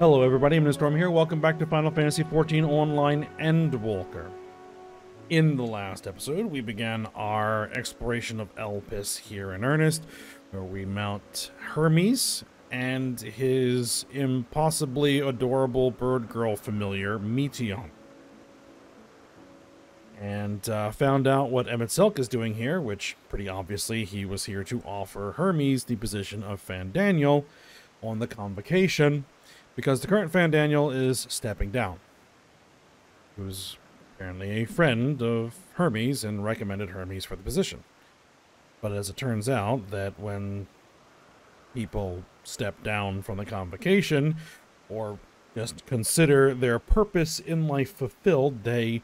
Hello everybody, I'm Storm here. Welcome back to Final Fantasy XIV Online Endwalker. In the last episode, we began our exploration of Elpis here in earnest, where we mount Hermes and his impossibly adorable bird girl familiar, Meteion. And uh, found out what Emet-Selch is doing here, which pretty obviously he was here to offer Hermes the position of Fandaniel on the convocation because the current Fandaniel is stepping down. He was apparently a friend of Hermes and recommended Hermes for the position. But as it turns out, that when people step down from the convocation or just consider their purpose in life fulfilled, they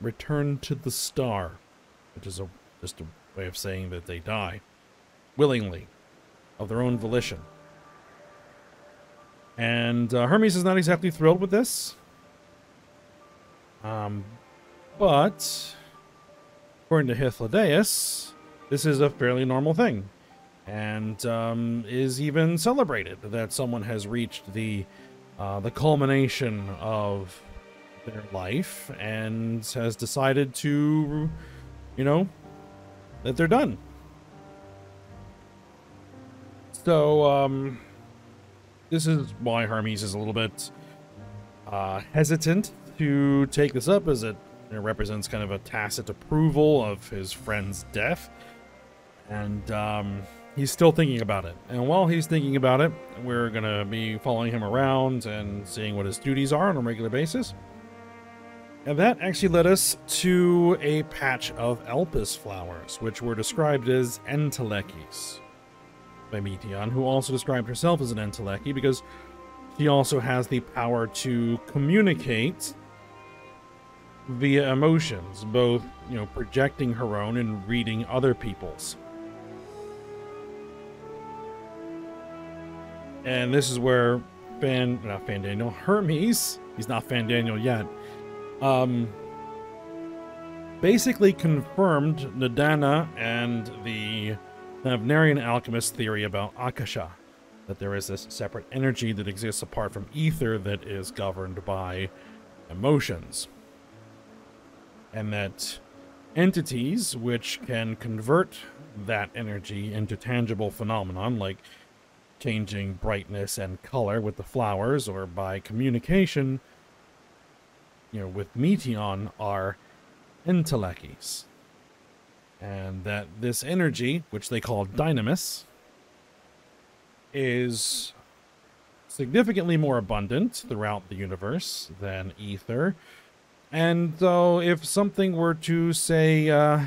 return to the star, which is a, just a way of saying that they die willingly of their own volition. And uh, Hermes is not exactly thrilled with this. Um, but, according to Hythlodaeus, this is a fairly normal thing. And um, is even celebrated that someone has reached the, uh, the culmination of their life and has decided to, you know, that they're done. So, um, this is why Hermes is a little bit uh, hesitant to take this up, as it, represents kind of a tacit approval of his friend's death. And um, he's still thinking about it. And while he's thinking about it, we're going to be following him around and seeing what his duties are on a regular basis. And that actually led us to a patch of Elpis flowers, which were described as Entelechies by Meteion, who also described herself as an Entelechy because she also has the power to communicate via emotions, both, you know, projecting her own and reading other people's. And this is where Fan, not Fandaniel, Hermes, he's not Fandaniel yet, um, basically confirmed Nidhana and the Thavnairian alchemist theory about Akasha, that there is this separate energy that exists apart from ether that is governed by emotions. And that entities which can convert that energy into tangible phenomenon, like changing brightness and color with the flowers or by communication, you know, with Meteion, are entelechies and that this energy, which they call dynamis, is significantly more abundant throughout the universe than ether. And so if something were to say uh,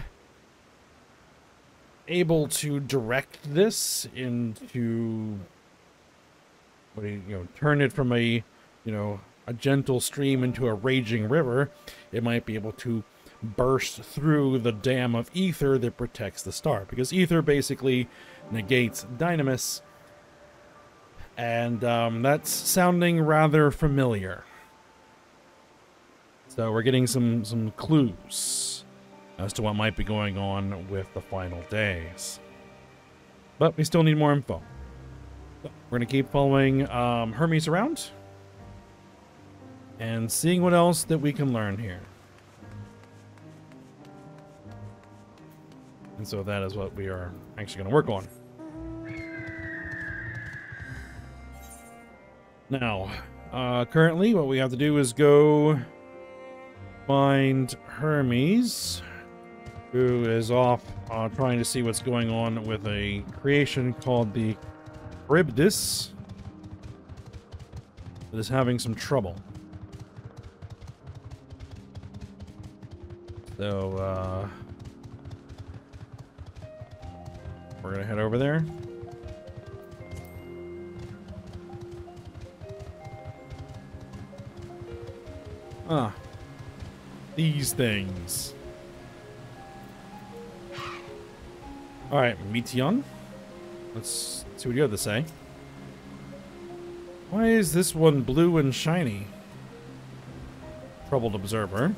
able to direct this into what you, you know turn it from a you know a gentle stream into a raging river, it might be able to burst through the dam of ether that protects the star. Because ether basically negates dynamis. And um, that's sounding rather familiar. So we're getting some, some clues as to what might be going on with the final days. But we still need more info. We're going to keep following um, Hermes around and seeing what else that we can learn here. And so that is what we are actually going to work on. Now, uh, currently what we have to do is go find Hermes, who is off uh, trying to see what's going on with a creation called the Charybdis that is having some trouble. So, uh... We're gonna head over there. Ah. These things. Alright, Meteion. Let's see what you have to say. Why is this one blue and shiny? Troubled observer.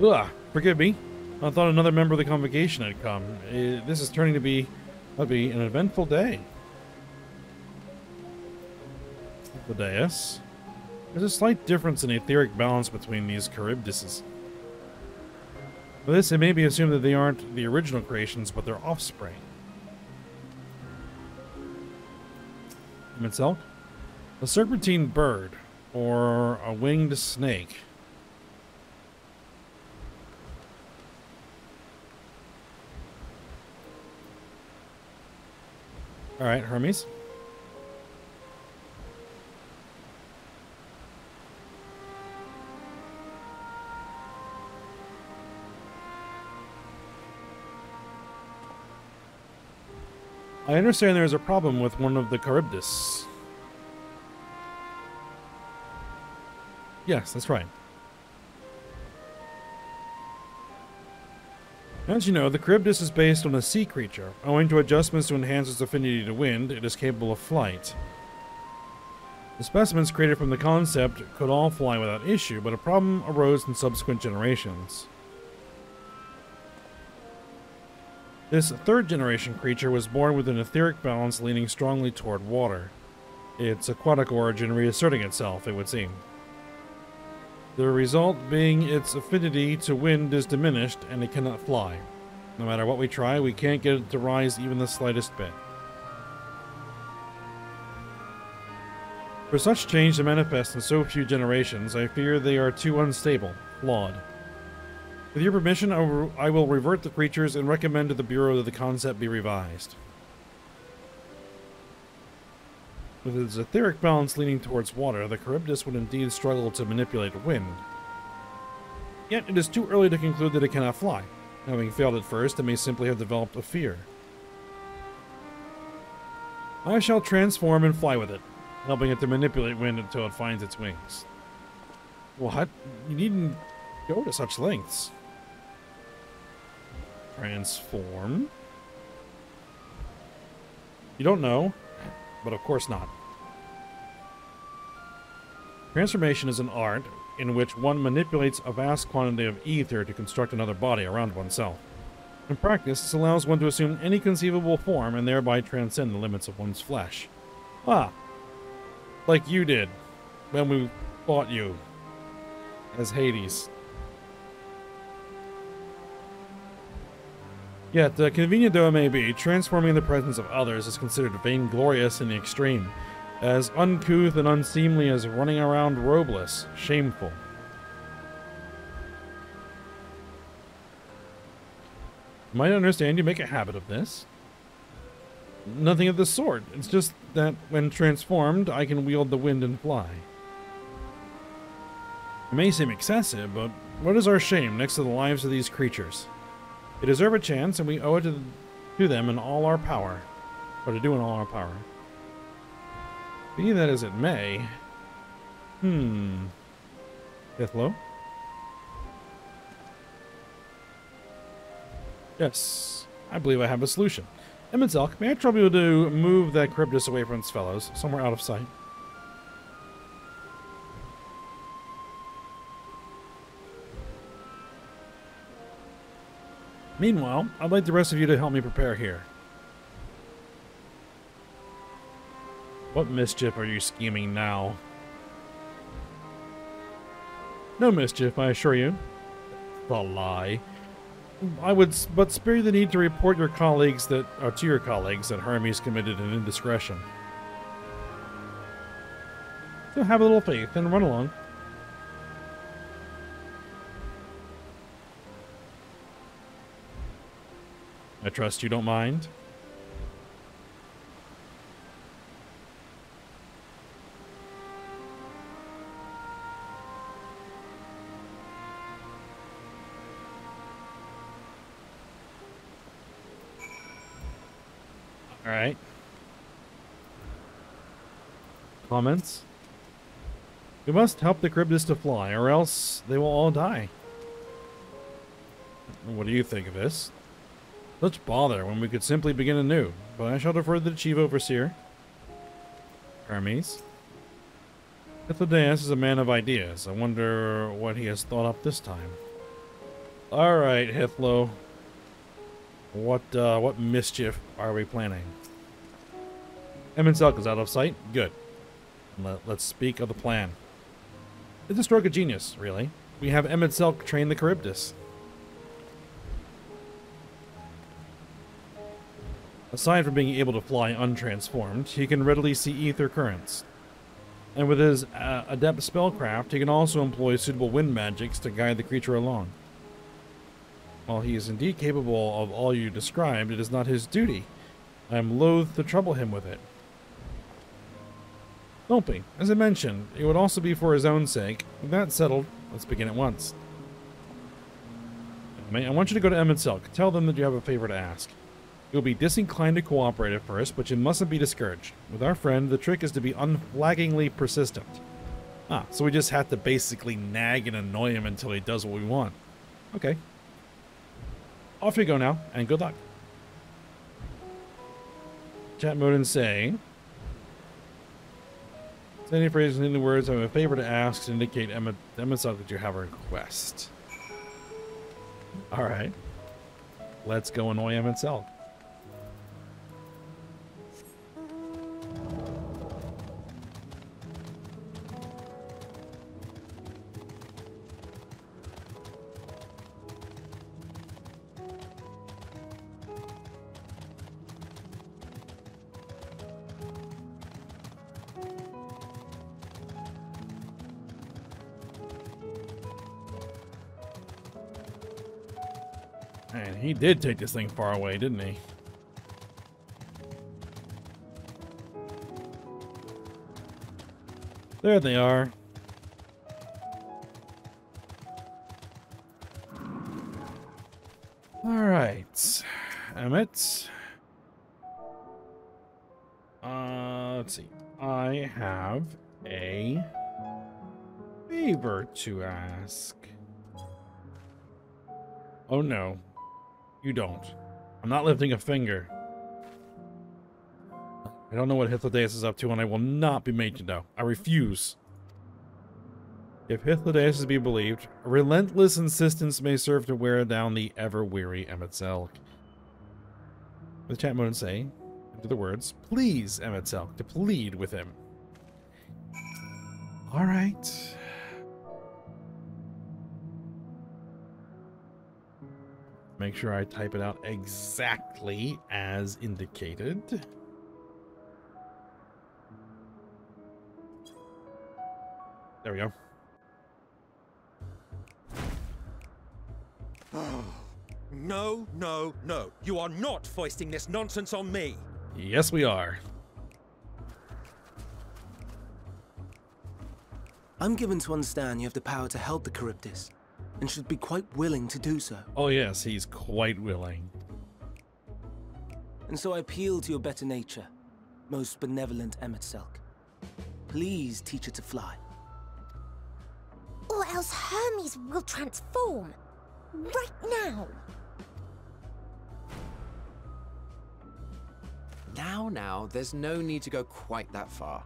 Ugh, forgive me. I thought another member of the convocation had come. Uh, this is turning to be, that'd be an eventful day. Hythlodaeus. There's a slight difference in etheric balance between these Charybdises. For this, it may be assumed that they aren't the original creations, but their offspring. Itself, a serpentine bird, or a winged snake. All right, Hermes. I understand there is a problem with one of the Charybdis. Yes, that's right. As you know, the Charybdis is based on a sea creature. Owing to adjustments to enhance its affinity to wind, it is capable of flight. The specimens created from the concept could all fly without issue, but a problem arose in subsequent generations. This third generation creature was born with an etheric balance leaning strongly toward water. Its aquatic origin reasserting itself, it would seem. The result being its affinity to wind is diminished and it cannot fly. No matter what we try, we can't get it to rise even the slightest bit. For such change to manifest in so few generations, I fear they are too unstable, flawed. With your permission, I will revert the creatures and recommend to the Bureau that the concept be revised. With its etheric balance leaning towards water, the Charybdis would indeed struggle to manipulate wind. Yet it is too early to conclude that it cannot fly. Having failed at first, it may simply have developed a fear. I shall transform and fly with it, helping it to manipulate wind until it finds its wings. What? You needn't go to such lengths. Transform? You don't know, but of course not. Transformation is an art in which one manipulates a vast quantity of ether to construct another body around oneself. In practice, this allows one to assume any conceivable form and thereby transcend the limits of one's flesh. Ah, like you did when we fought you as Hades. Yet, uh, convenient though it may be, transforming the presence of others is considered vainglorious in the extreme, as uncouth and unseemly as running around robeless, shameful. Might understand you make a habit of this. Nothing of the sort. It's just that when transformed, I can wield the wind and fly. It may seem excessive, but what is our shame next to the lives of these creatures? They deserve a chance, and we owe it to, to them in all our power. Or to do in all our power. Be that as it may... Hmm... Hythlo? Yes, I believe I have a solution. Emet-Selch, may I trouble you to move that Charybdis away from its fellows, somewhere out of sight? Meanwhile, I'd like the rest of you to help me prepare here. What mischief are you scheming now? No mischief, I assure you. The lie. I would but spare the need to report your colleagues that, or to your colleagues that Hermes committed an indiscretion. So have a little faith and run along. I trust you don't mind. All right. Comments? We must help the Charybdis to fly, or else they will all die. What do you think of this? Such bother when we could simply begin anew, but I shall defer to the Chief Overseer. Hermes. Hythlodaeus is a man of ideas. I wonder what he has thought up this time. Alright, Hythlo. What, uh, what mischief are we planning? Emet-Selch is out of sight? Good. Let, let's speak of the plan. It's a stroke of genius, really. We have Emet-Selch train the Charybdis. Aside from being able to fly untransformed, he can readily see ether currents. And with his uh, adept spellcraft, he can also employ suitable wind magics to guide the creature along. While he is indeed capable of all you described, it is not his duty. I am loath to trouble him with it. Don't be. As I mentioned, it would also be for his own sake. With that settled, let's begin at once. I want you to go to Emet-Selch. Tell them that you have a favor to ask. You'll be disinclined to cooperate at first, but you mustn't be discouraged. With our friend, the trick is to be unflaggingly persistent. Ah, so we just have to basically nag and annoy him until he does what we want. Okay. Off you go now, and good luck. Chat mode and say, any phrases in the words, I have a favor to ask to indicate Emma, Emma that you have a request. Alright. Let's go annoy Emet-Selch. Man, he did take this thing far away, didn't he? There they are. All right, Emet. Uh, let's see. I have a favor to ask. Oh no. You don't. I'm not lifting a finger. I don't know what Hythlodaeus is up to, and I will not be made to know. I refuse. If Hythlodaeus is to be believed, relentless insistence may serve to wear down the ever-weary Emet-Selch. The chat mode and say, into the words, please, Emet-Selch, to plead with him. All right. Make sure I type it out exactly as indicated. There we go. No, no, no. You are not foisting this nonsense on me. Yes, we are. I'm given to understand you have the power to help the Charybdis, and should be quite willing to do so. Oh yes, he's quite willing. And so I appeal to your better nature, most benevolent Emet-Selch. Please teach her to fly. Or else Hermes will transform. Right now. Now, now, there's no need to go quite that far.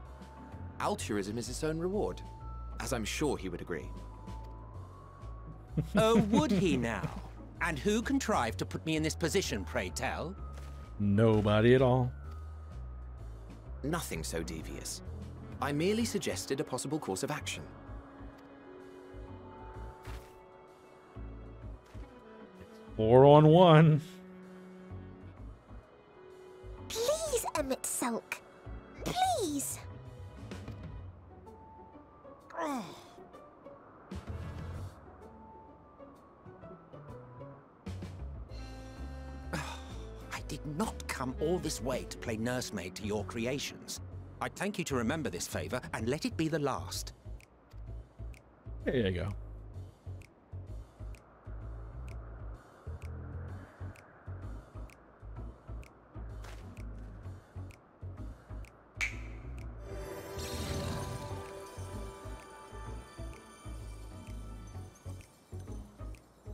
Altruism is its own reward, as I'm sure he would agree. Oh, would he now? And who contrived to put me in this position, pray tell? Nobody at all. Nothing so devious. I merely suggested a possible course of action. Four on one. Please, Emet-Selch. Please. Oh. Did not come all this way to play nursemaid to your creations. I'd thank you to remember this favor and let it be the last. There you go.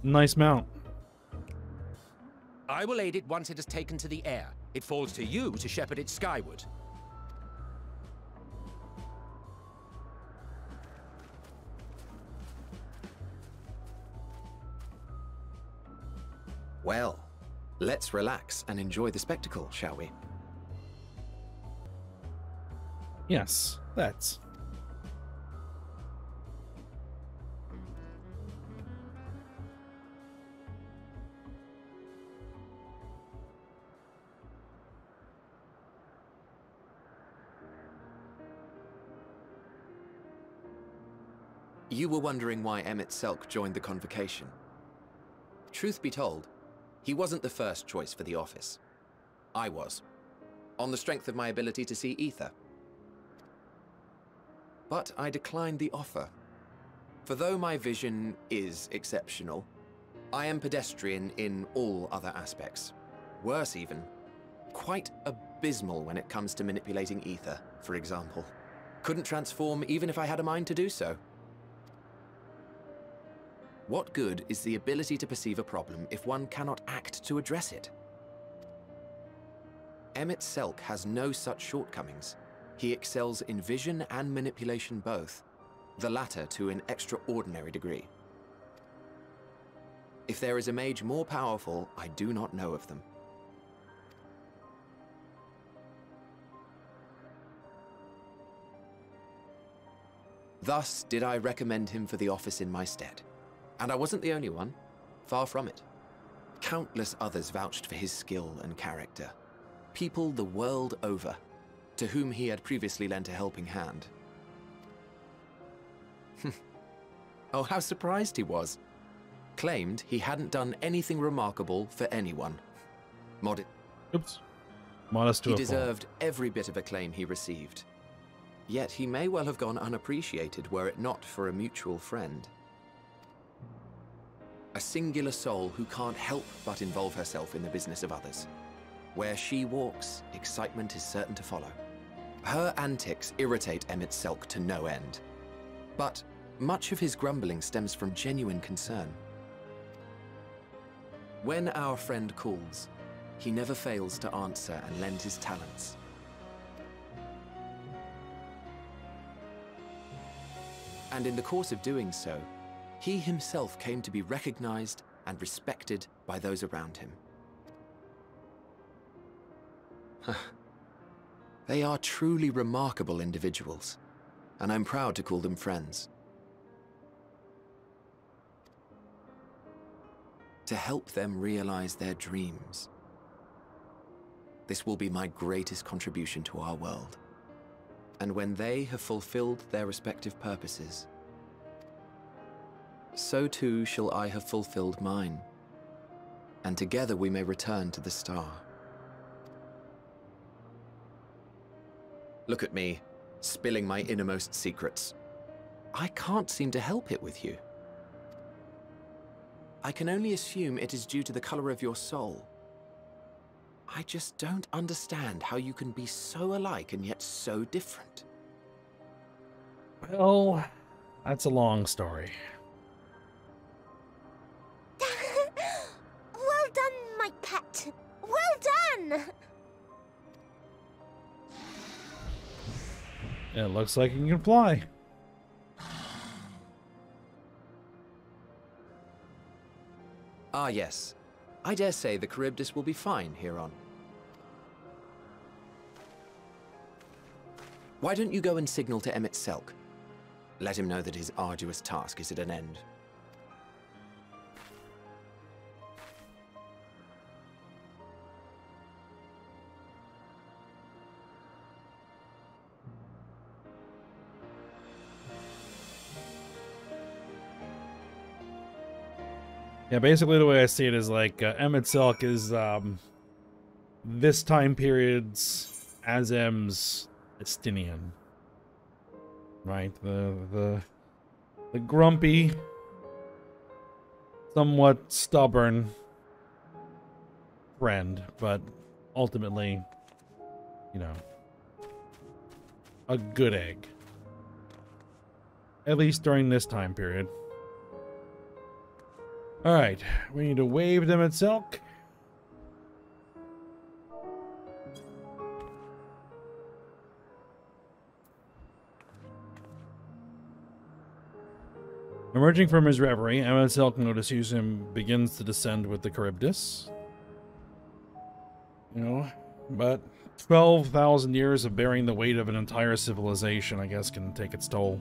Nice mount. I will aid it once it has taken to the air. It falls to you to shepherd it skyward. Well, let's relax and enjoy the spectacle, shall we? Yes, let's. Were wondering why Emet-Selch joined the convocation. Truth be told, he wasn't the first choice for the office. I was, on the strength of my ability to see ether. But I declined the offer. For though my vision is exceptional, I am pedestrian in all other aspects. Worse even, quite abysmal when it comes to manipulating ether, for example. Couldn't transform even if I had a mind to do so. What good is the ability to perceive a problem if one cannot act to address it? Emet-Selch has no such shortcomings. He excels in vision and manipulation both, the latter to an extraordinary degree. If there is a mage more powerful, I do not know of them. Thus did I recommend him for the office in my stead. And I wasn't the only one. Far from it. Countless others vouched for his skill and character. People the world over, to whom he had previously lent a helping hand. oh, how surprised he was. Claimed he hadn't done anything remarkable for anyone. Mod Oops. Modest he deserved every bit of acclaim he received. Yet he may well have gone unappreciated were it not for a mutual friend. A singular soul who can't help but involve herself in the business of others. Where she walks, excitement is certain to follow. Her antics irritate Emet-Selch to no end. But much of his grumbling stems from genuine concern. When our friend calls, he never fails to answer and lend his talents. And in the course of doing so, he himself came to be recognized and respected by those around him. they are truly remarkable individuals, and I'm proud to call them friends. To help them realize their dreams. This will be my greatest contribution to our world. And when they have fulfilled their respective purposes, so too shall I have fulfilled mine. And together we may return to the star. Look at me, spilling my innermost secrets. I can't seem to help it with you. I can only assume it is due to the color of your soul. I just don't understand how you can be so alike and yet so different. Well, that's a long story. My pet. Well done. It looks like it can fly. Ah, yes. I dare say the Charybdis will be fine here on. Why don't you go and signal to Emet-Selch? Let him know that his arduous task is at an end. Yeah, basically the way I see it is like uh, Emet-Selch is um, this time period's Azem's Estinian. Right? The the the grumpy, somewhat stubborn friend, but ultimately, you know, a good egg. At least during this time period. Alright, we need to wave them at Silk. Emerging from his reverie, Emet-Selch notices him begins to descend with the Charybdis. You know, but 12,000 years of bearing the weight of an entire civilization, I guess, can take its toll.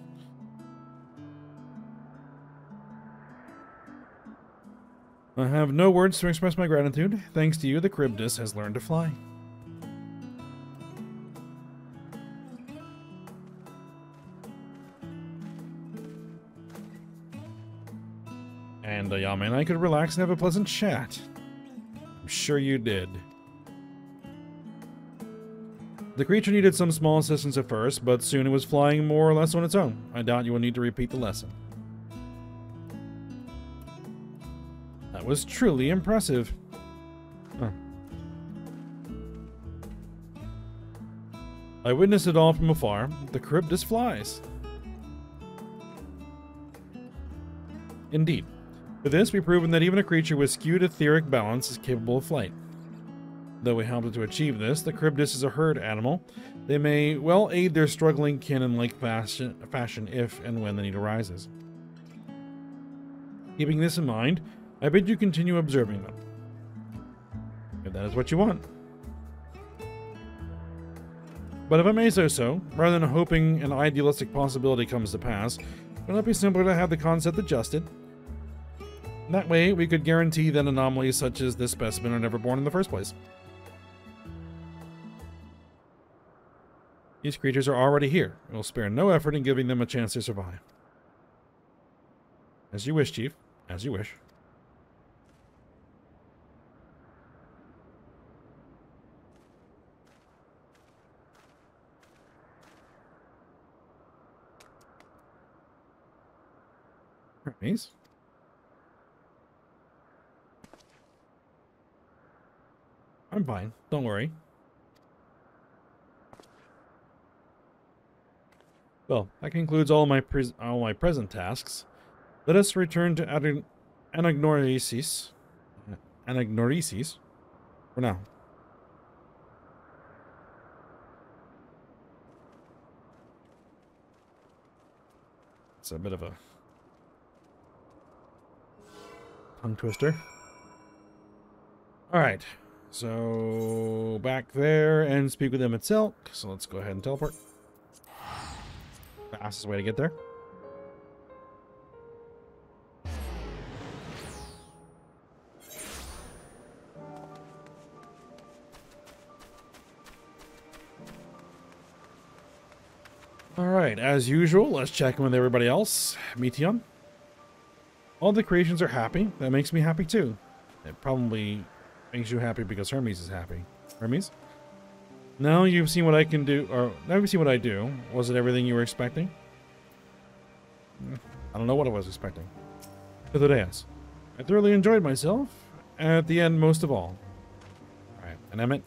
I have no words to express my gratitude. Thanks to you, the Charybdis has learned to fly. And uh, Yame and I could relax and have a pleasant chat. I'm sure you did. The creature needed some small assistance at first, but soon it was flying more or less on its own. I doubt you will need to repeat the lesson. Was truly impressive. Huh. I witnessed it all from afar. The Charybdis flies. Indeed. For this, we've proven that even a creature with skewed etheric balance is capable of flight. Though we helped it to achieve this, the Charybdis is a herd animal. They may well aid their struggling kin in like fashion, fashion if and when the need arises. Keeping this in mind, I bid you continue observing them. If that is what you want. But if I may say so, rather than hoping an idealistic possibility comes to pass, would it be simpler to have the concept adjusted? That way, we could guarantee that anomalies such as this specimen are never born in the first place. These creatures are already here. We'll spare no effort in giving them a chance to survive. As you wish, Chief. As you wish. Hermes. I'm fine. Don't worry. Well, that concludes all my all my present tasks. Let us return to Anag Anagnorisis. Anagnorisis. For now. It's a bit of a tongue twister. Alright. So back there and speak with them at Silk. So let's go ahead and teleport. Fastest way to get there. Alright, as usual, let's check in with everybody else. Meteion. All the creations are happy. That makes me happy too. It probably makes you happy because Hermes is happy. Hermes? Now you've seen what I can do, or now you've seen what I do. Was it everything you were expecting? I don't know what I was expecting. The dance. I thoroughly enjoyed myself, at the end most of all. Alright, and Emet?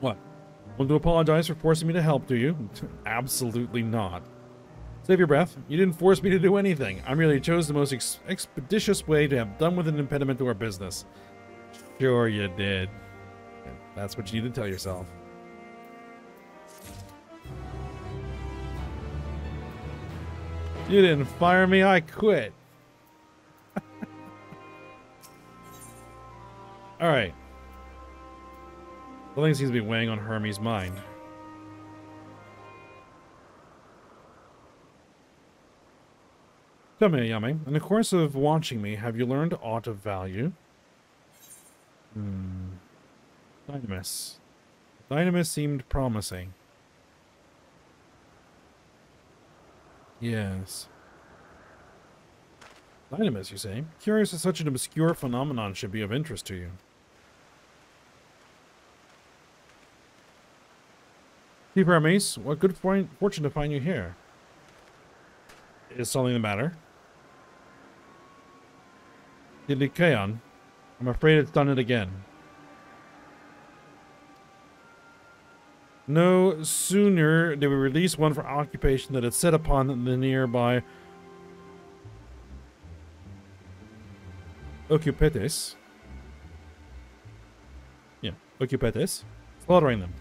What? Want to apologize for forcing me to help, do you? Absolutely not. Save your breath. You didn't force me to do anything. I merely chose the most ex expeditious way to have done with an impediment to our business. Sure you did. That's what you need to tell yourself. You didn't fire me, I quit. Alright. Something seems to be weighing on Hermes' mind. Tell me, Yame, in the course of watching me, have you learned aught of value? Hmm. Dynamis. Dynamis seemed promising. Yes. Dynamis, you say? Curious that such an obscure phenomenon should be of interest to you. Chief Hermes, what good fortune to find you here. Is something the matter? The Lycaon. I'm afraid it's done it again. No sooner did we release one for occupation that had set upon the nearby Ocupetes. Yeah, Ocupetes. Slaughtering them.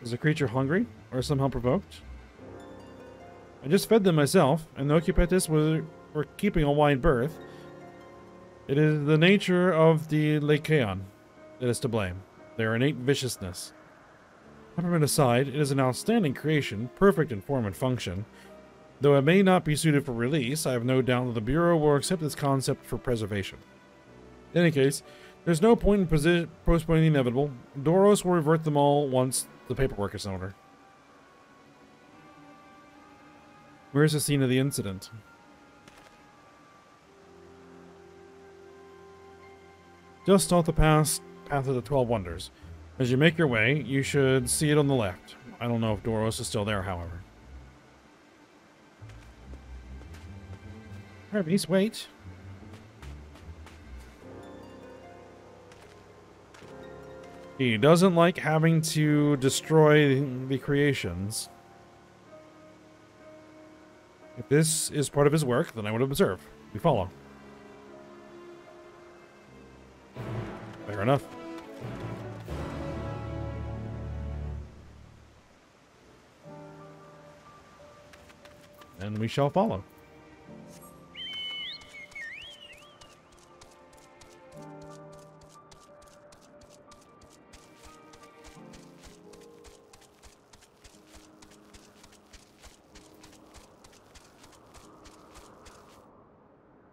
Was the creature hungry or somehow provoked? I just fed them myself, and the Ocupetes were, were keeping a wide berth. It is the nature of the Lycaon that is to blame. Their innate viciousness. Compliment aside, it is an outstanding creation, perfect in form and function. Though it may not be suited for release, I have no doubt that the Bureau will accept this concept for preservation. In any case, there's no point in postponing the inevitable. Doros will revert them all once the paperwork is in order. Where's the scene of the incident? Just off the path, path of the Twelve Wonders. As you make your way, you should see it on the left. I don't know if Doros is still there, however. Hermes, wait. He doesn't like having to destroy the creations. If this is part of his work, then I would observe. We follow. Fair enough. And we shall follow.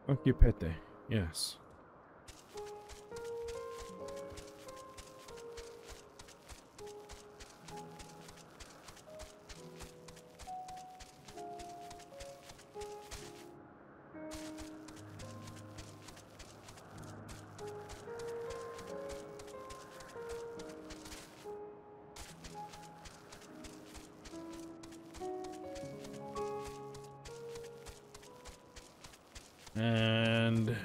Occupete, yes. And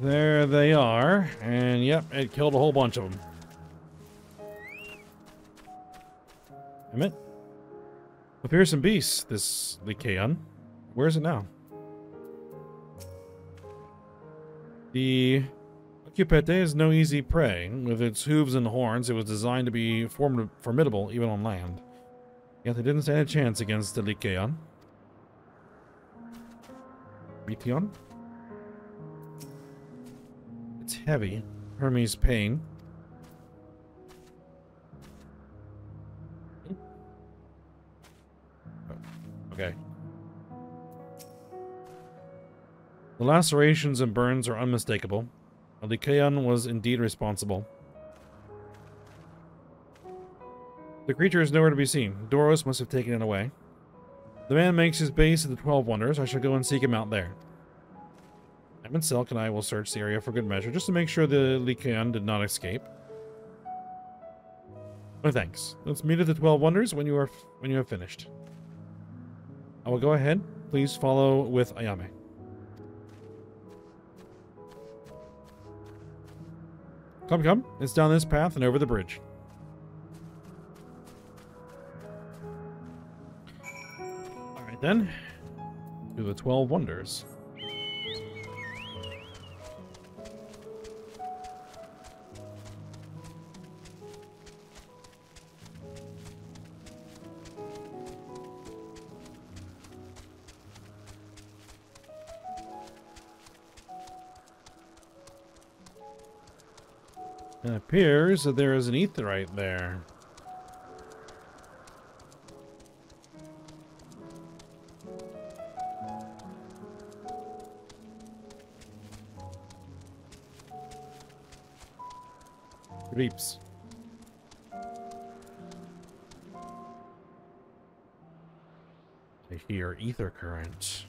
there they are. And yep, it killed a whole bunch of them. Damn it. A fearsome beast, this Lycaon. Where is it now? The Occupete is no easy prey. With its hooves and horns, it was designed to be form formidable even on land. Yet they didn't stand a chance against the Lycaon. Meteion. It's heavy. Hermes pain. Oh, okay. The lacerations and burns are unmistakable. Lycaon was indeed responsible. The creature is nowhere to be seen. Doros must have taken it away. The man makes his base at the Twelve Wonders. I shall go and seek him out there. Emet-Selch and I will search the area for good measure, just to make sure the Lycaon did not escape. No thanks. Let's meet at the Twelve Wonders when you are when you have finished. I will go ahead. Please follow with Ayame. Come, come. It's down this path and over the bridge. Then. Do the Twelve Wonders. It appears that there is an aetheryte there. I hear ether current.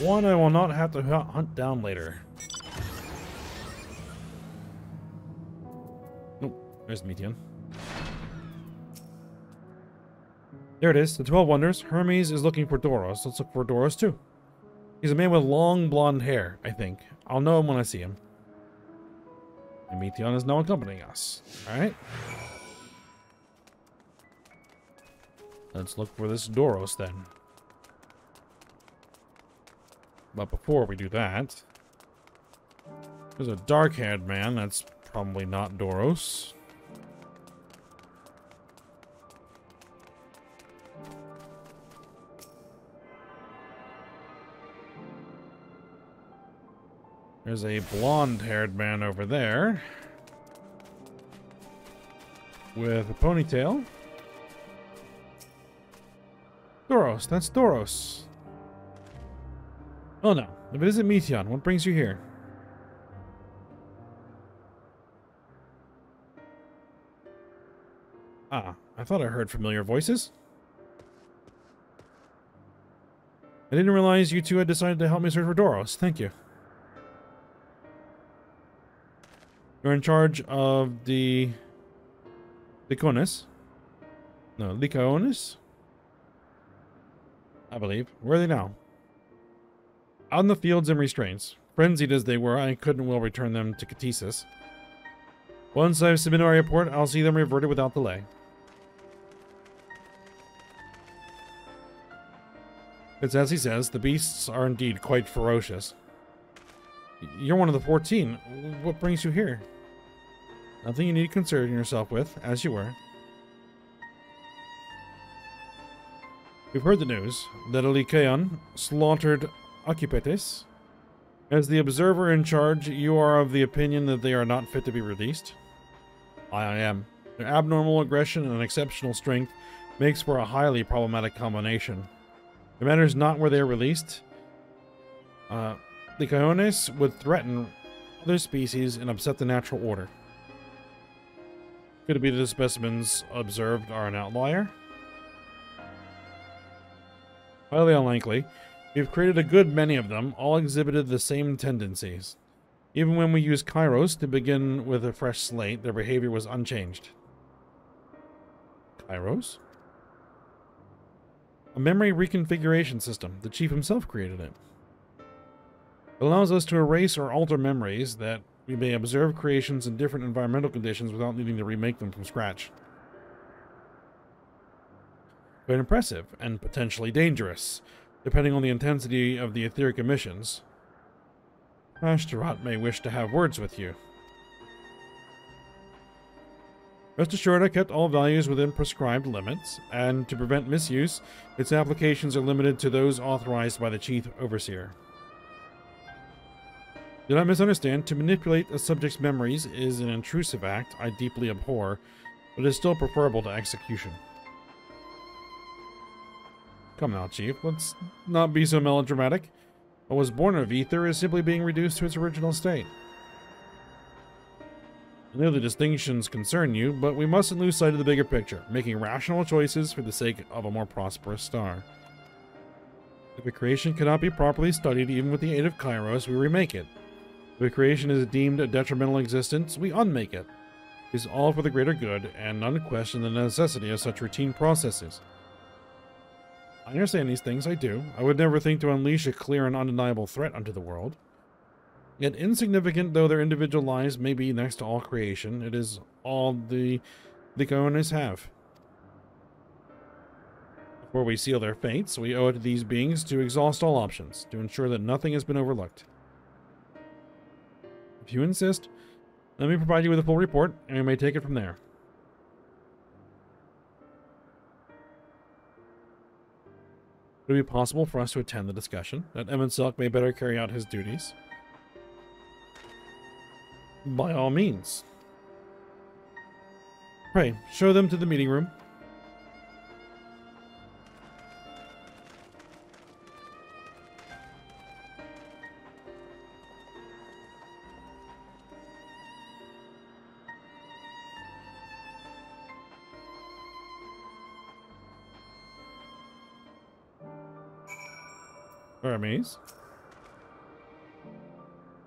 One I will not have to hunt down later. Nope, there's Meteion. There it is, the Twelve Wonders. Hermes is looking for Doros. Let's look for Doros too. He's a man with long blonde hair, I think. I'll know him when I see him. And is now accompanying us. Alright. Let's look for this Doros then. But before we do that, there's a dark-haired man. That's probably not Doros. There's a blonde-haired man over there. With a ponytail. Doros, that's Doros. Oh no, if it isn't Meteion, what brings you here? Ah, I thought I heard familiar voices. I didn't realize you two had decided to help me search for Doros. Thank you. You're in charge of the Lyconis. No, Lycaonis? I believe. Where are they now? Out in the fields and restraints. Frenzied as they were, I couldn't well return them to Catesis. Once I've submitted our report, I'll see them reverted without delay. It's as he says, the beasts are indeed quite ferocious. You're one of the 14. What brings you here? Nothing you need to concern yourself with, as you were. We've heard the news that Lycaon slaughtered Occupates. As the observer in charge, you are of the opinion that they are not fit to be released? I am. Their abnormal aggression and exceptional strength makes for a highly problematic combination. It matters not where they are released. Uh, the Lycaones would threaten other species and upset the natural order. Could it be that the specimens observed are an outlier? Highly unlikely. We've created a good many of them, all exhibited the same tendencies. Even when we used Kairos to begin with a fresh slate, their behavior was unchanged. Kairos? A memory reconfiguration system. The Chief himself created it. It allows us to erase or alter memories that we may observe creations in different environmental conditions without needing to remake them from scratch. Quite impressive, and potentially dangerous, depending on the intensity of the etheric emissions. Ashtaroth may wish to have words with you. Rest assured I kept all values within prescribed limits, and to prevent misuse, its applications are limited to those authorized by the Chief Overseer. Do not misunderstand, to manipulate a subject's memories is an intrusive act I deeply abhor, but is still preferable to execution. Come now, Chief, let's not be so melodramatic. What was born of ether is simply being reduced to its original state. I know the distinctions concern you, but we mustn't lose sight of the bigger picture, making rational choices for the sake of a more prosperous star. If a creation cannot be properly studied even with the aid of Kairos, we remake it. If a creation is deemed a detrimental existence, we unmake it. It is all for the greater good, and none question the necessity of such routine processes. I understand these things, I do. I would never think to unleash a clear and undeniable threat unto the world. Yet insignificant though their individual lives may be next to all creation, it is all the the Goaners have. Before we seal their fates, we owe it to these beings to exhaust all options, to ensure that nothing has been overlooked. If you insist, let me provide you with a full report, and we may take it from there. Would it be possible for us to attend the discussion, that Emet-Selch may better carry out his duties? By all means. Pray, show them to the meeting room.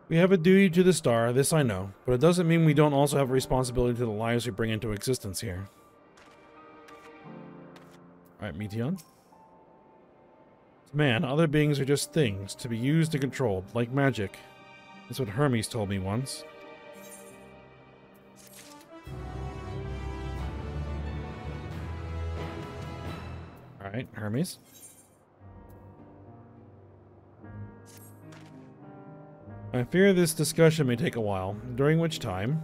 We have a duty to the star, this I know, but it doesn't mean we don't also have a responsibility to the lives we bring into existence here. Alright, Meteion. Man, other beings are just things, to be used and controlled, like magic. That's what Hermes told me once. Alright, Hermes. I fear this discussion may take a while, during which time...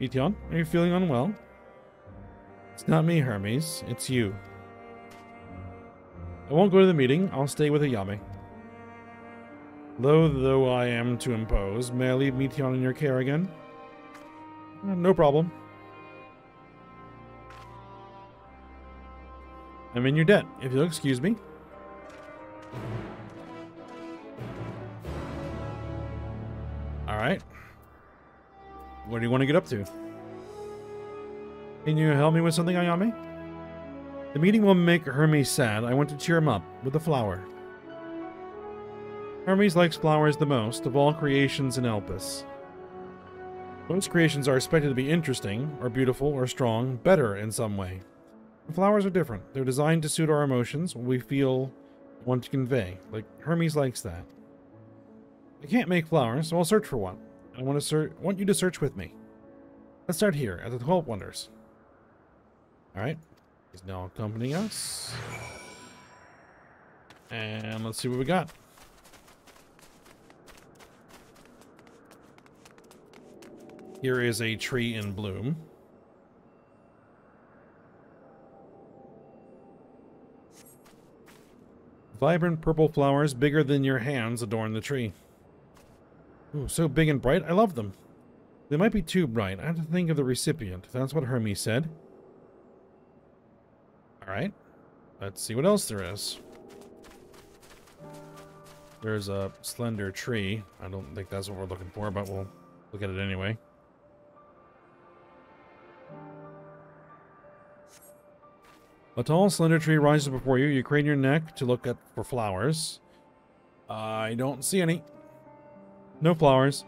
Meteion, are you feeling unwell? It's not me, Hermes. It's you. I won't go to the meeting. I'll stay with Ayame. Loath though I am to impose, may I leave Meteion in your care again? Uh, no problem. I'm in your debt, if you'll excuse me. All right. What do you want to get up to? Can you help me with something, Ayami? The meeting will make Hermes sad. I want to cheer him up with a flower. Hermes likes flowers the most of all creations in Elpis. Most creations are expected to be interesting, or beautiful, or strong, better in some way. The flowers are different. They're designed to suit our emotions, what we feel want to convey. Like Hermes likes that. I can't make flowers, so I'll search for one. I want to search want you to search with me. Let's start here at the Twelve Wonders. Alright. He's now accompanying us. And let's see what we got. Here is a tree in bloom. Vibrant purple flowers bigger than your hands adorn the tree. Ooh, so big and bright. I love them. They might be too bright. I have to think of the recipient. That's what Hermes said. Alright. Let's see what else there is. There's a slender tree. I don't think that's what we're looking for, but we'll look at it anyway. A tall, slender tree rises before you. You crane your neck to look at for flowers. I don't see any. No flowers.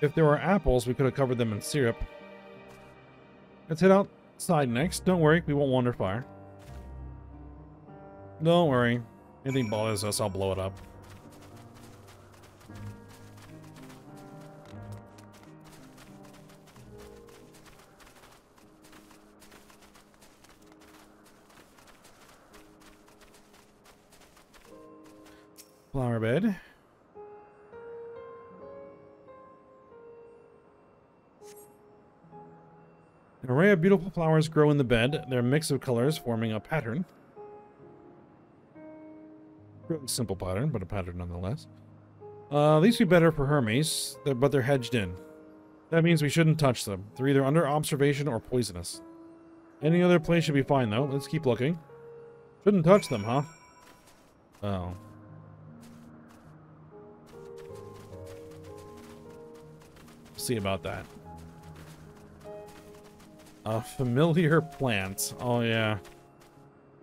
If there were apples, we could have covered them in syrup. Let's head outside next. Don't worry, we won't wander far. Don't worry. Anything bothers us, I'll blow it up. Flower bed. An array of beautiful flowers grow in the bed, their mix of colors forming a pattern. Really simple pattern, but a pattern nonetheless. Uh, these would be better for Hermes, but they're hedged in. That means we shouldn't touch them. They're either under observation or poisonous. Any other place should be fine, though. Let's keep looking. Shouldn't touch them, huh? Oh. see about that. A familiar plant. Oh, yeah.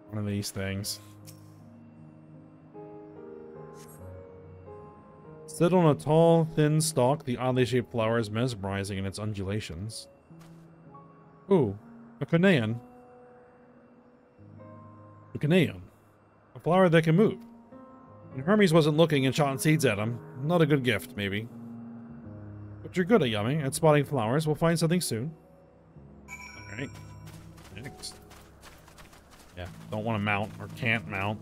One of these things. Sit on a tall, thin stalk, the oddly shaped flower is mesmerizing in its undulations. Ooh, a coneon. A coneon. A flower that can move. And Hermes wasn't looking and shot seeds at him. Not a good gift, maybe. But you're good at Yummy, at spotting flowers. We'll find something soon. Alright. Next. Yeah, don't want to mount or can't mount.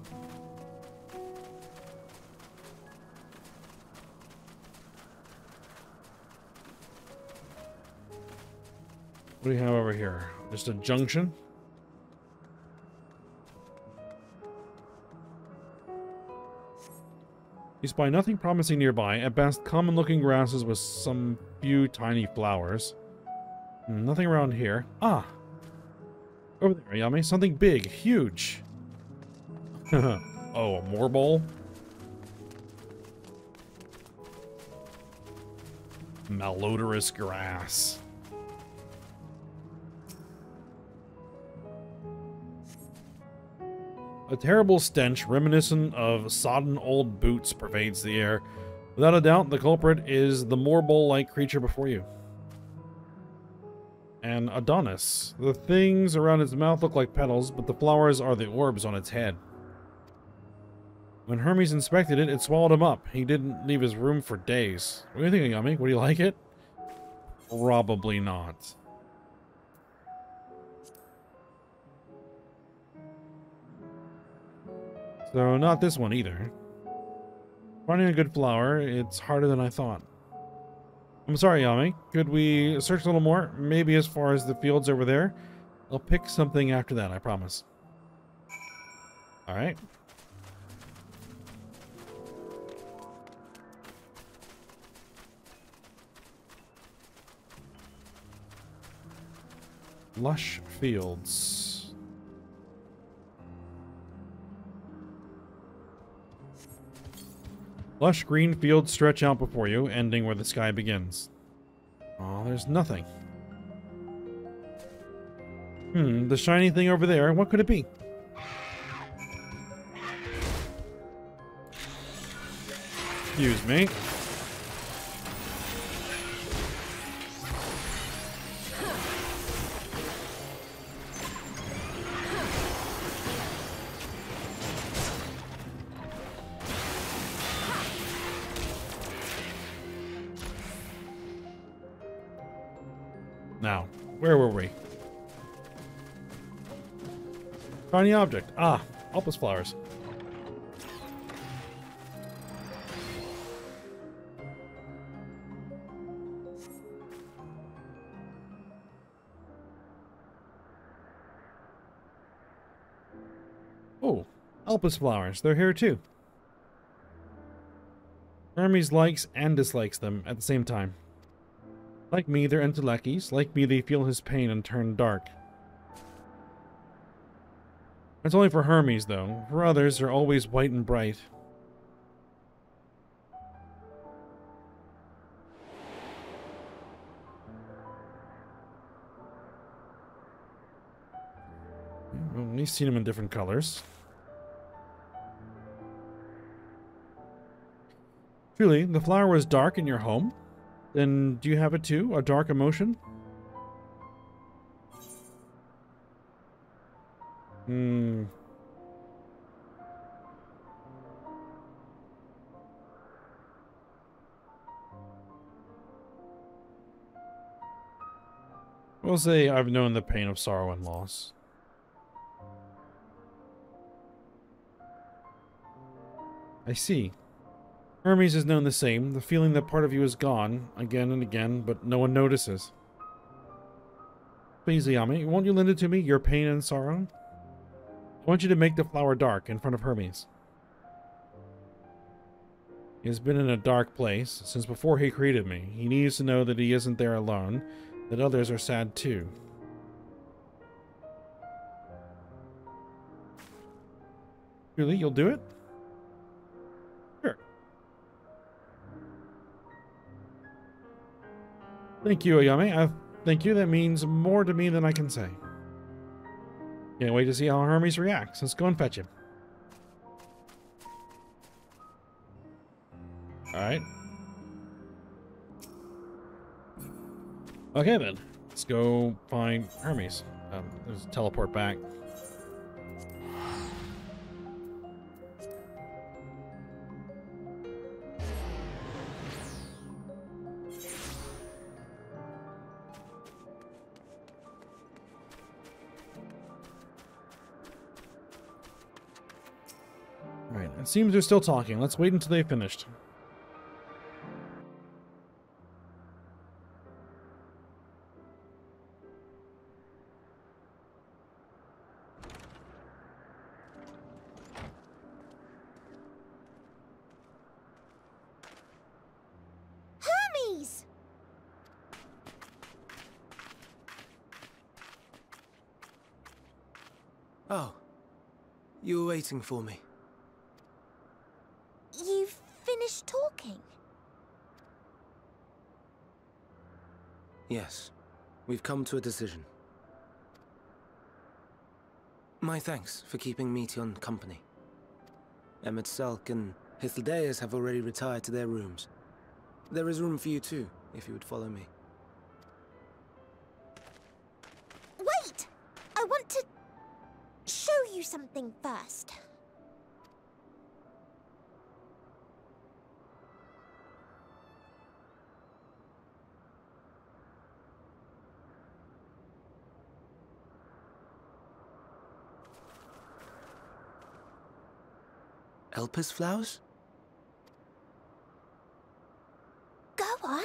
What do you have over here? Just a junction? You spy nothing promising nearby, at best common-looking grasses with some few tiny flowers. Hmm, nothing around here. Ah! Over there, Yummy. Something big, huge. oh, a morbol? Malodorous grass. A terrible stench reminiscent of sodden old boots pervades the air. Without a doubt, the culprit is the morbol-like creature before you. And Adonis. The things around its mouth look like petals, but the flowers are the orbs on its head. When Hermes inspected it, it swallowed him up. He didn't leave his room for days. What do you think, Yummy? Would you like it? Probably not. So not this one either. Finding a good flower, it's harder than I thought. I'm sorry, Yami. Could we search a little more? Maybe as far as the fields over there? I'll pick something after that, I promise. Alright. Lush fields. Lush green fields stretch out before you, ending where the sky begins. Oh, there's nothing. Hmm, the shiny thing over there, what could it be? Excuse me. Now, where were we? Tiny object. Ah, Elpis flowers. Oh, Elpis flowers. They're here too. Hermes likes and dislikes them at the same time. Like me, they're entelechies. Like me, they feel his pain and turn dark. That's only for Hermes, though. For others, they're always white and bright. We've seen them in different colors. Truly, the flower was dark in your home? Then do you have it too? A dark emotion? Hmm. We'll say I've known the pain of sorrow and loss. I see. Hermes has known the same, the feeling that part of you is gone, again and again, but no one notices. Please, Ayame, won't you lend it to me, your pain and sorrow? I want you to make the flower dark in front of Hermes. He has been in a dark place since before he created me. He needs to know that he isn't there alone, that others are sad too. Really, you'll do it? Thank you, Ayame. I thank you. That means more to me than I can say. Can't wait to see how Hermes reacts. Let's go and fetch him. Alright. Okay then. Let's go find Hermes. Um, let's teleport back. Seems they're still talking. Let's wait until they've finished. Hermes! Oh, you were waiting for me. You've finished talking? Yes, we've come to a decision. My thanks for keeping Meteion company. Emet-Selch and Hythlodaeus have already retired to their rooms. There is room for you too, if you would follow me. Wait! I want to show you something first. Elpis flowers? Go on.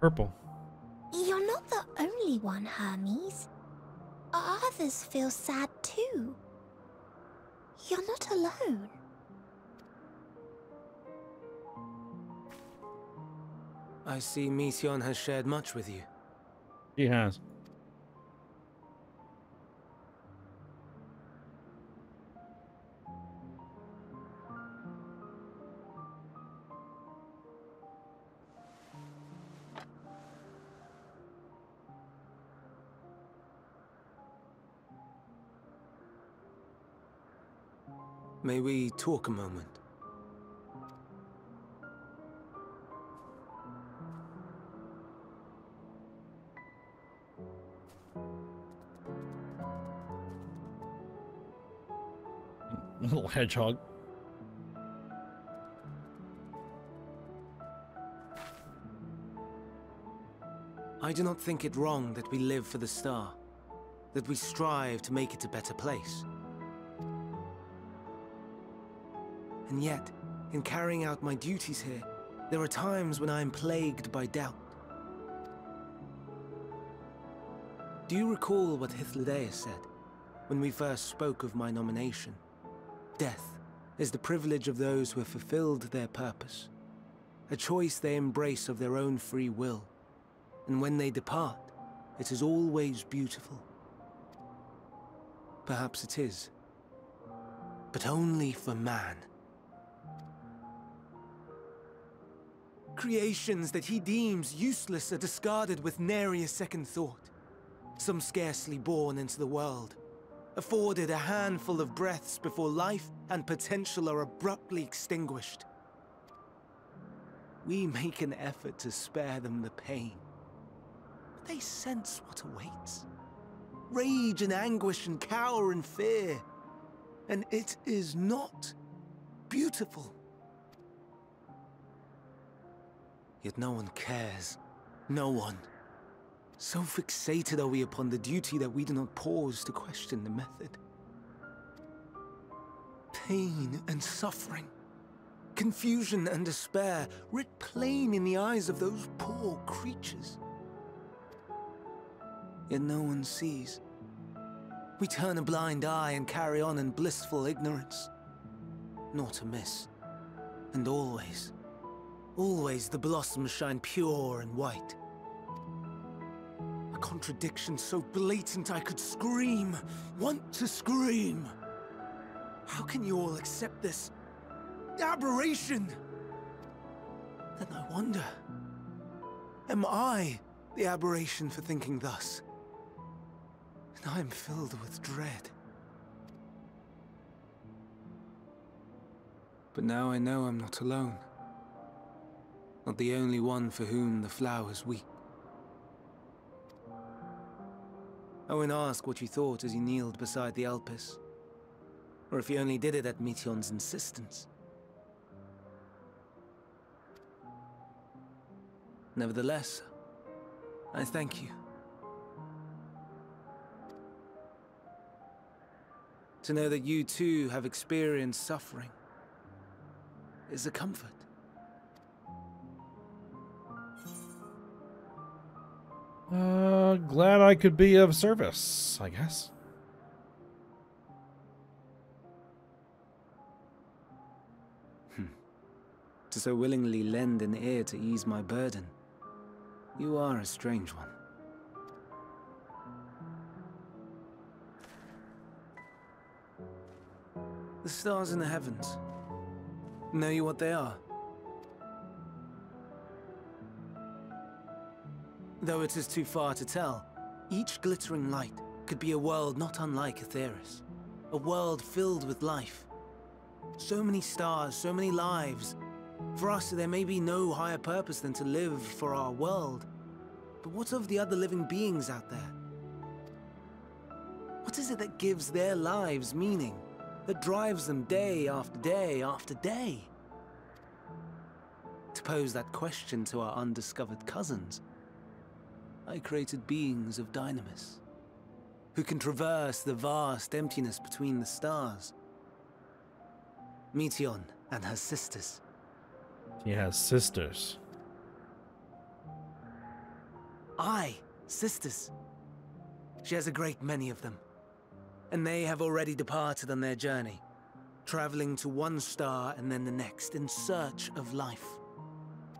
Purple. You're not the only one, Hermes. Others feel sad too. You're not alone. I see Mission has shared much with you. She has. Talk a moment? Little hedgehog. I do not think it wrong that we live for the star, that we strive to make it a better place. And yet, in carrying out my duties here, there are times when I am plagued by doubt. Do you recall what Hythlodaeus said when we first spoke of my nomination? Death is the privilege of those who have fulfilled their purpose, a choice they embrace of their own free will, and when they depart, it is always beautiful. Perhaps it is, but only for man. Creations that he deems useless are discarded with nary a second thought. Some scarcely born into the world, afforded a handful of breaths before life and potential are abruptly extinguished. We make an effort to spare them the pain, but they sense what awaits. Rage and anguish and cower and fear. And it is not beautiful. Yet no one cares. No one. So fixated are we upon the duty that we do not pause to question the method. Pain and suffering, confusion and despair, writ plain in the eyes of those poor creatures. Yet no one sees. We turn a blind eye and carry on in blissful ignorance. Not amiss. And always, always the blossoms shine pure and white. A contradiction so blatant I could scream, want to scream. How can you all accept this aberration? Then I wonder, am I the aberration for thinking thus? And I am filled with dread. But now I know I'm not alone. Not the only one for whom the flowers weep. I won't ask what you thought as you kneeled beside the Elpis. Or if you only did it at Meteion's insistence. Nevertheless, I thank you. To know that you too have experienced suffering is a comfort. Uh, glad I could be of service, I guess. To so willingly lend an ear to ease my burden. You are a strange one. The stars in the heavens. Know you what they are? Though it is too far to tell, each glittering light could be a world not unlike Etheirys. A world filled with life. So many stars, so many lives. For us, there may be no higher purpose than to live for our world. But what of the other living beings out there? What is it that gives their lives meaning? That drives them day after day after day? To pose that question to our undiscovered cousins, I created beings of Dynamis, who can traverse the vast emptiness between the stars. Meteion and her sisters. He has sisters. Aye, sisters. She has a great many of them. And they have already departed on their journey, traveling to one star and then the next in search of life.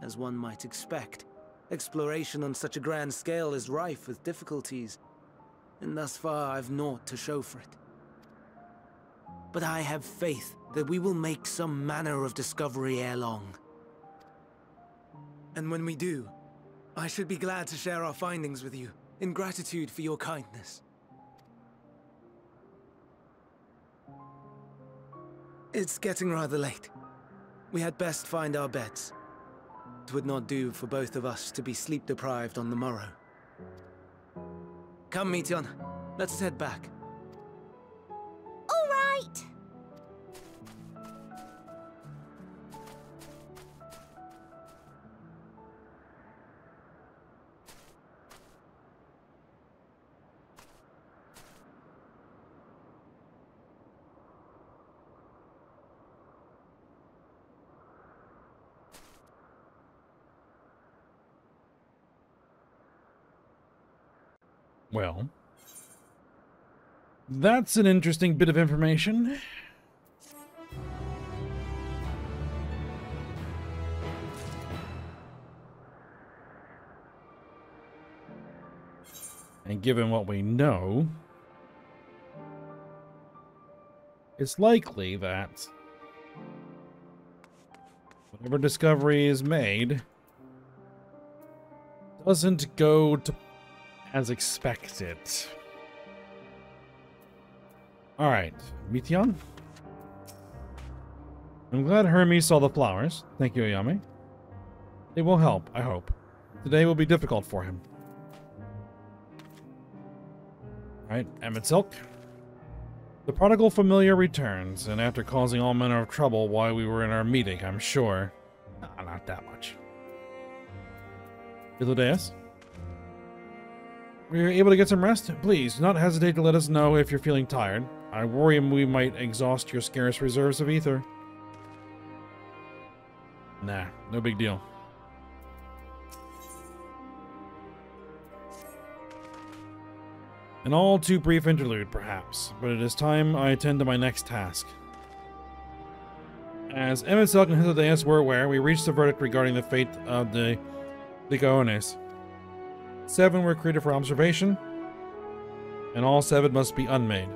As one might expect, Exploration on such a grand scale is rife with difficulties, and thus far I've naught to show for it. But I have faith that we will make some manner of discovery ere long. And when we do, I should be glad to share our findings with you, in gratitude for your kindness. It's getting rather late. We had best find our beds. Would not do for both of us to be sleep deprived on the morrow. Come, Meteion. Let's head back. Well, that's an interesting bit of information. And given what we know, it's likely that whatever discovery is made doesn't go to as expected. Alright, Meteion. I'm glad Hermes saw the flowers. Thank you, Ayame. It will help, I hope. Today will be difficult for him. Alright, Emet-Selch. The prodigal familiar returns, and after causing all manner of trouble while we were in our meeting, I'm sure. Nah, not that much. Hythlodaeus? Were you able to get some rest? Please, do not hesitate to let us know if you're feeling tired. I worry we might exhaust your scarce reserves of ether. Nah, no big deal. An all too brief interlude, perhaps, but it is time I attend to my next task. As Emet-Selch and Hythlodaeus were aware, we reached a verdict regarding the fate of the Lycaones. Seven were created for observation, and all seven must be unmade.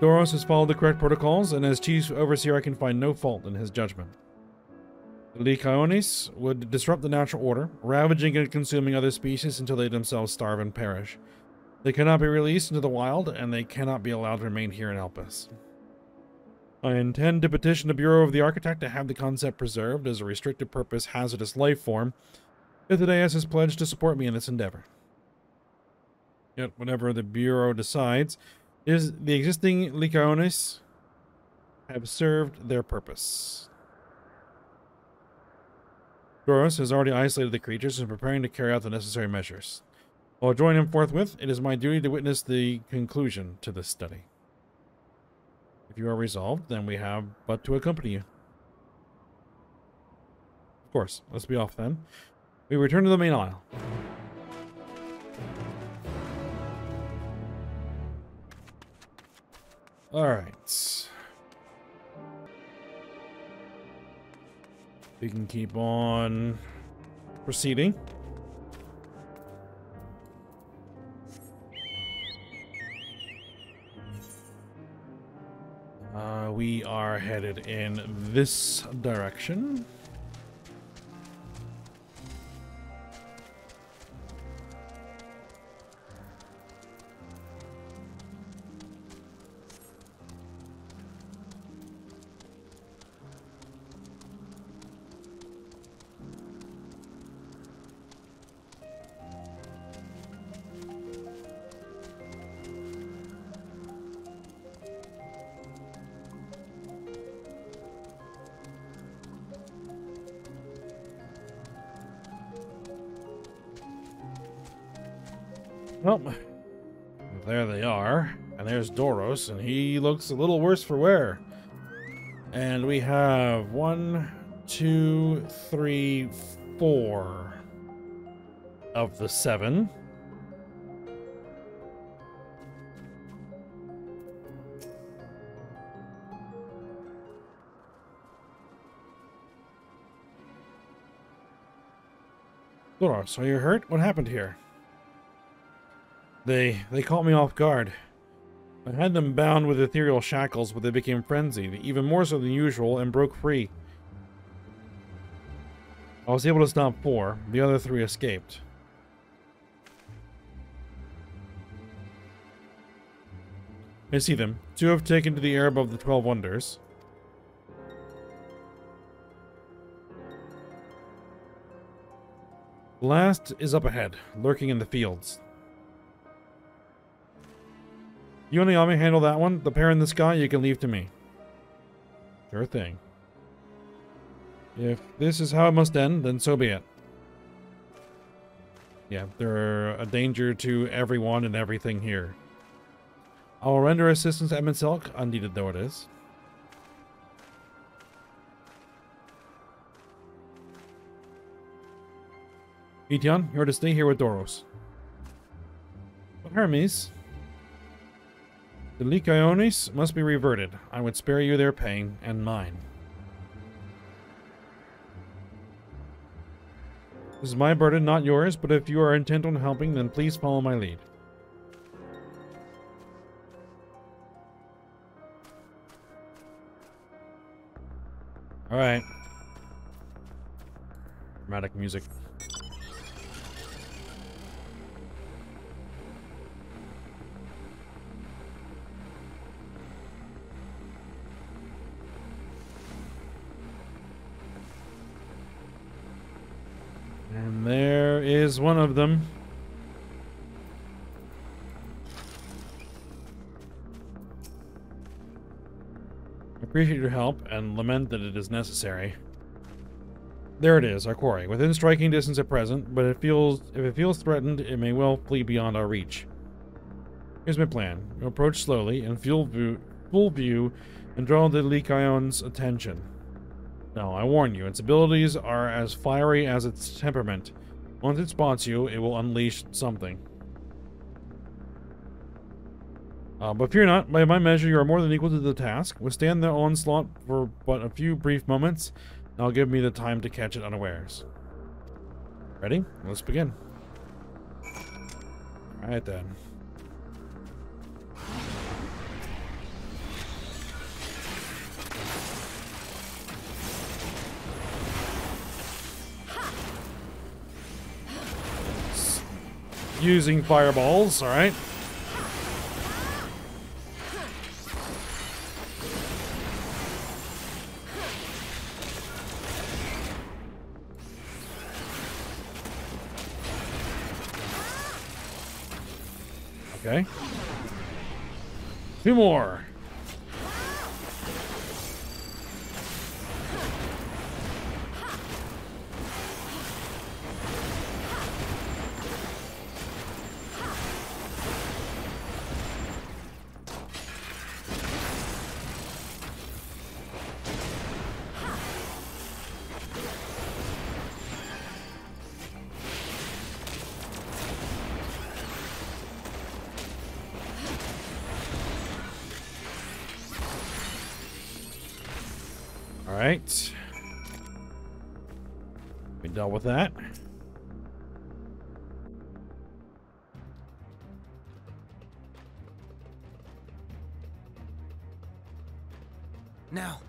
Doros has followed the correct protocols, and as chief overseer I can find no fault in his judgment. The would disrupt the natural order, ravaging and consuming other species until they themselves starve and perish. They cannot be released into the wild, and they cannot be allowed to remain here in Elpis. I intend to petition the Bureau of the Architect to have the concept preserved as a restricted purpose hazardous life form. Hythlodaeus has pledged to support me in this endeavor. Yet, whatever the Bureau decides, is the existing Lycaones have served their purpose. Doros has already isolated the creatures and is preparing to carry out the necessary measures. While join him forthwith, it is my duty to witness the conclusion to this study. If you are resolved, then we have but to accompany you. Of course, let's be off then. We return to the main aisle. Alright. We can keep on proceeding. Uh, we are headed in this direction. Doros, and he looks a little worse for wear. And we have one, two, three, four of the seven. Doros, are you hurt? What happened here? They they caught me off guard. I had them bound with ethereal shackles, but they became frenzied, even more so than usual, and broke free. I was able to stop four. The other three escaped. I see them. Two have taken to the air above the Twelve Wonders. The last is up ahead, lurking in the fields. You and Ayame handle that one. The pair in the sky you can leave to me. Sure thing. If this is how it must end, then so be it. Yeah, they're a danger to everyone and everything here. I will render assistance to Emet-Selch, unneeded though it is. Etion, you're to stay here with Doros. But Hermes, the Lycaones must be reverted. I would spare you their pain and mine. This is my burden, not yours, but if you are intent on helping, then please follow my lead. Alright. Dramatic music. And there is one of them. I appreciate your help and lament that it is necessary. There it is, our quarry, within striking distance at present, but it feels if it feels threatened, it may well flee beyond our reach. Here's my plan. Approach slowly in full view, full view and draw the Lycaon's attention. No, I warn you, its abilities are as fiery as its temperament. Once it spots you, it will unleash something. Uh, but fear not, by my measure, you are more than equal to the task. Withstand the onslaught for but a few brief moments, and I'll give me the time to catch it unawares. Ready? Let's begin. Alright then. Using fireballs, alright. Okay. Two more. Now.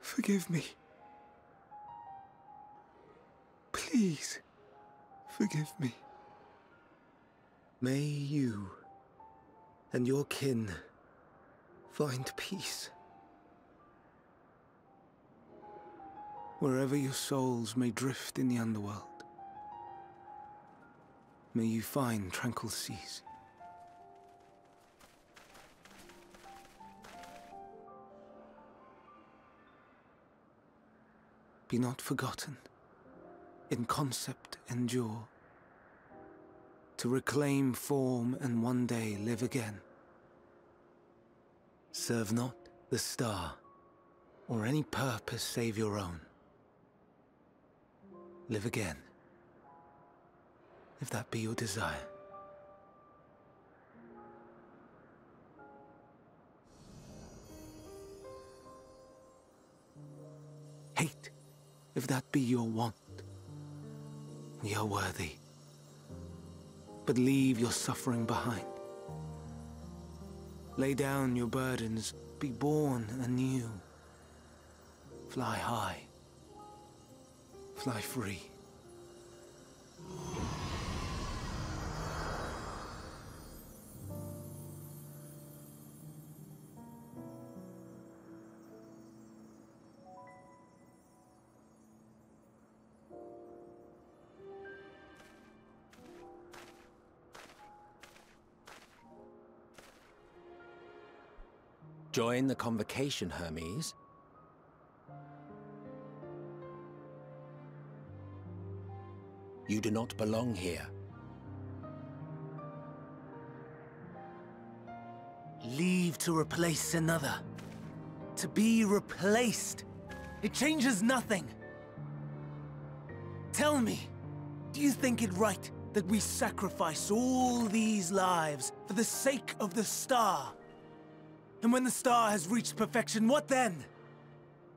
Forgive me. Please, forgive me. May you and your kin find peace. Wherever your souls may drift in the underworld, may you find tranquil seas. Be not forgotten, in concept endure to reclaim form and one day live again. Serve not the star, or any purpose save your own. Live again, if that be your desire. Hate, if that be your want. We are worthy. But leave your suffering behind. Lay down your burdens, be born anew. Fly high. Fly free. Join the convocation, Hermes. You do not belong here. Leave to replace another. To be replaced. It changes nothing. Tell me, do you think it right that we sacrifice all these lives for the sake of the star? And when the star has reached perfection, what then?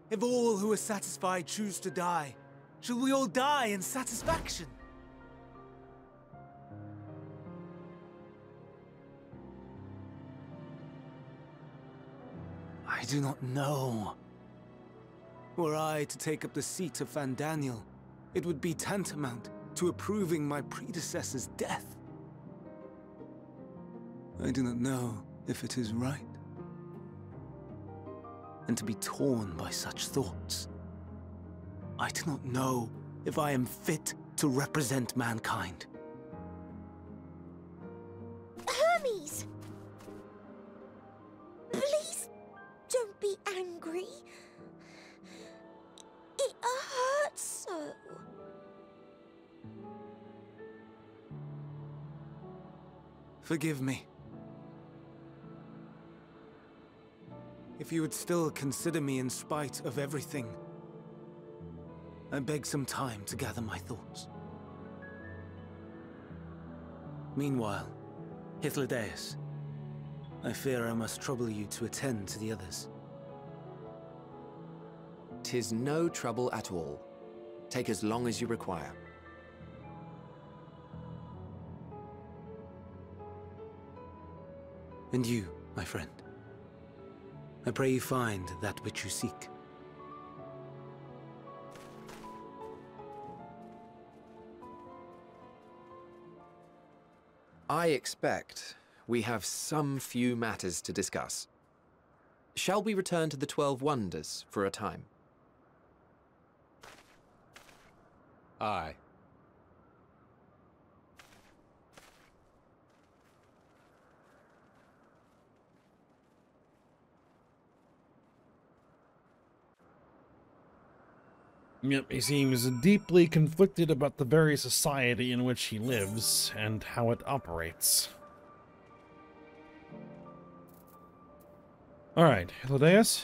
If all who are satisfied choose to die, shall we all die in satisfaction? I do not know. Were I to take up the seat of Fandaniel, it would be tantamount to approving my predecessor's death. I do not know if it is right. And to be torn by such thoughts. I do not know if I am fit to represent mankind. Hermes! Please don't be angry. It hurts so. Forgive me. If you would still consider me in spite of everything, I beg some time to gather my thoughts. Meanwhile, Hythlodaeus, I fear I must trouble you to attend to the others. Tis no trouble at all. Take as long as you require. And you, my friend. I pray you find that which you seek. I expect we have some few matters to discuss. Shall we return to the Twelve Wonders for a time? Aye. Yep, he seems deeply conflicted about the very society in which he lives and how it operates. Alright, Hythlodaeus.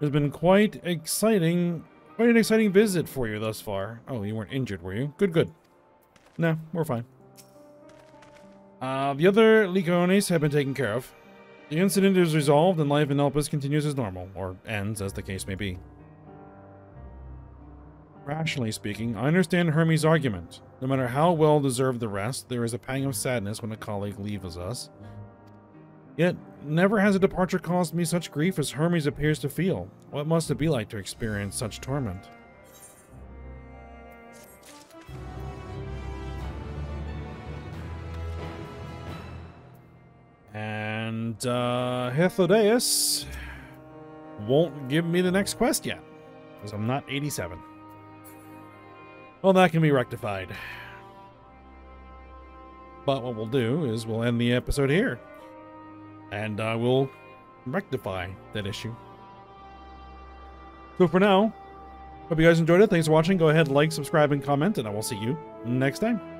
It's been quite exciting, quite an exciting visit for you thus far. Oh, you weren't injured, were you? Good, good. No, we're fine. Uh, the other Lycaones have been taken care of. The incident is resolved and life in Elpis continues as normal, or ends, as the case may be. Rationally speaking, I understand Hermes' argument. No matter how well deserved the rest, there is a pang of sadness when a colleague leaves us. Yet, never has a departure caused me such grief as Hermes appears to feel. What must it be like to experience such torment? And, uh, Hythlodaeus won't give me the next quest yet, because I'm not 87. Well, that can be rectified. But what we'll do is we'll end the episode here. And uh, we'll rectify that issue. So for now, hope you guys enjoyed it. Thanks for watching. Go ahead, like, subscribe, and comment, and I will see you next time.